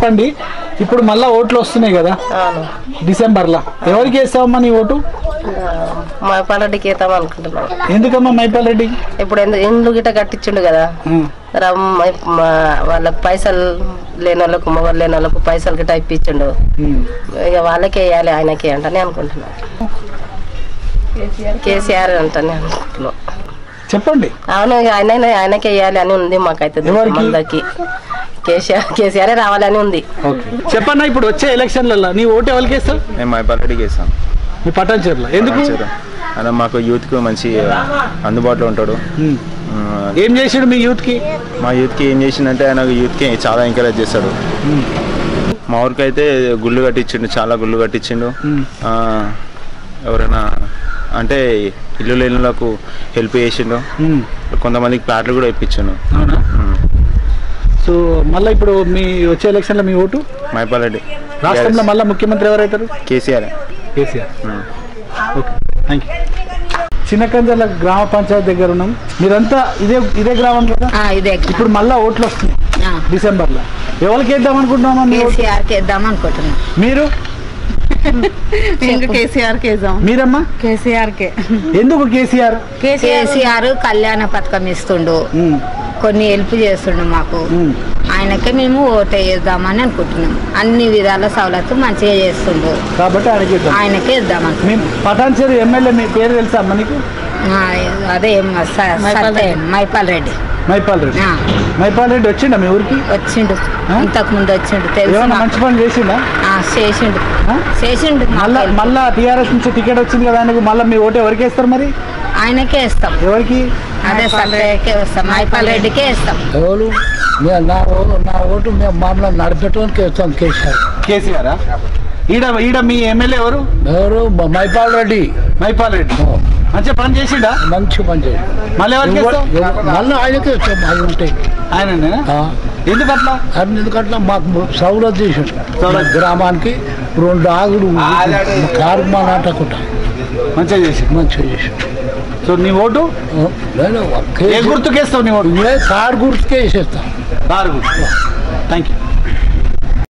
చెప్పండి. ఇప్పుడు మళ్ళా ఓట్లు వస్తున్నాయి కదా. అవును. డిసెంబర్లో. ఎవరికి వేస్తావమ్మా నీ ఓటు? మా పల్లెటికి వేద్దాం అనుకుంటున్నాం. ఎందుకమ్మా మైపాల్ రెడ్డి ఇప్పుడు ఇండ్లు గిట్ట కట్టించిండు కదా? వాళ్ళకి పైసలు లేని వాళ్ళకు మొగలు లేని వాళ్ళకు పైసలు గిట్ట ఇప్పించిండు. ఇక వాళ్ళకే వేయాలి ఆయనకే అంటనే అనుకుంటున్నాం. కేసీఆర్ అంటనే అనుకుంటున్నాం. చెప్పండి. అవును ఆయన ఆయనకే వేయాలి అని ఉంది మాకైతే ఎవరికి? కేసీఆర్ కేసీఆర్ రావాలని ఉంది. చెప్పన్నా ఇప్పుడు వచ్చే ఎలక్షన్లలో నీ ఓటు ఎవరికి వేస్తావు నేను వేస్తాను. మీ పటాన్చేరులో. ఎందుకు? ఆయన మాకు యూత్కి మంచి అందుబాటులో ఉంటాడు. ఏం చేసాడు మీ యూత్కి మా యూత్కి ఏం చేసిందంటే ఆయన యూత్కి చాలా ఎంకరేజ్ చేస్తాడు. మా ఊరికి అయితే గుళ్ళు కట్టించిండు చాలా గుళ్ళు కట్టించిండు. ఆ, ఎవరైనా అంటే ఇల్లు లేని వాళ్ళకు హెల్ప్ చేసిండు. కొంతమందికి ప్లాట్లు కూడా ఇప్పించిండు. అవునా? సో మళ్ళీ ఇప్పుడు మీ వచ్చే ఎలక్షన్లో మీ ఓటు? మైపాలరెడ్డి. రాష్ట్రంలో మళ్ళీ ముఖ్యమంత్రి ఎవరైతారు? KCR. KCR. Okay thank you Chinnakanjala గ్రామ పంచాయతీ దగ్గర ఉన్నాం. మీరంతా ఇదే ఇదే గ్రామం కదా? ఇదే ఇప్పుడు మళ్ళా ఓట్లు వస్తున్నాయి. ఆ. డిసెంబర్లో ఎవరికి వేద్దాం అనుకుంటున్నామా మీ ఓటు? కేసీఆర్కి ఇద్దాం అనుకుంటున్నాం. మీరు? కేసీఆర్కి ఇద్దాం మీరమ్మా? కేసీఆర్ కే ఎందుకు కేసీఆర్? కేసీఆర్ కళ్యాణ పథకం ఇస్తుండు. కొన్ని హెల్ప్ చేస్తుండు మాకు. ఆయనకే మేము ఓటు వేద్దామని అనుకుంటున్నాం. అన్ని విధాల సవలత్తు మంచిగా చేస్తుండు. కాబట్టి ఆయనకి ఇద్దాం. ఆయనకే ఇద్దాం మీ పటాన్చేరు ఎమ్మెల్యే మీ పేరు తెలుసా అమ్మ నీకు? అదే స- సత్య మైపాల్ రెడ్డి. మైపాల్ రెడ్డి. ఆ. మైపాల్ రెడ్డి వచ్చిండా మీ ఊరికి? వచ్చిండు. ఆ? ఇంతకు ముందు వచ్చిండు. తెలుసు ఏమైనా మాకు. మంచి పని చేసిండా? ఆ, చేసిండు. ఆ? చేసిండు మాకు మళ్ళా help. మళ్ళా టీఆర్ఎస్ నుంచి టికెట్ వచ్చింది కదా ఆయనకు మళ్ళీ మీ ఓటు ఎవరికి వేస్తారు మరి? ఆయనకే ఇస్తాం ఎవరికి? అదే సత్యకే ఇస్తాం మైపాల్ రెడ్డికే ఇస్తాం ఎవరు? నా ఓ- నా ఓటు మేము మామూలు నడిపెట్టుకోనికి వేస్తాం కేసీఆర్. కేసీఆర్? ఈడ ఈడ మీ ఎమ్మెల్యే ఎవరు? ఎవరు? మైపాల్ రెడ్డి. మైపాల్ రెడ్డి. మంచిగా పని చేసిండా? మంచి పని చేయాలి మళ్ళీ ఎవరికి మళ్ళీ ఆయనకే ఇస్తాం అవి ఉంటాయి ఆయననేనా ఆ, ఎందుకు అట్లా? అది ఎందుకంటే మాకు సౌలత్ చేసాడు. గ్రామానికి రెండు ఆగులు కారు మా నాటకుండా మంచిగా చేసి మంచిగా చేసాడు. సో నీ ఓటు? గుర్తుకేస్తావు నీ ఓటు? కారు గుర్తుకే వేసేస్తాం కారు గుర్తు. Thank you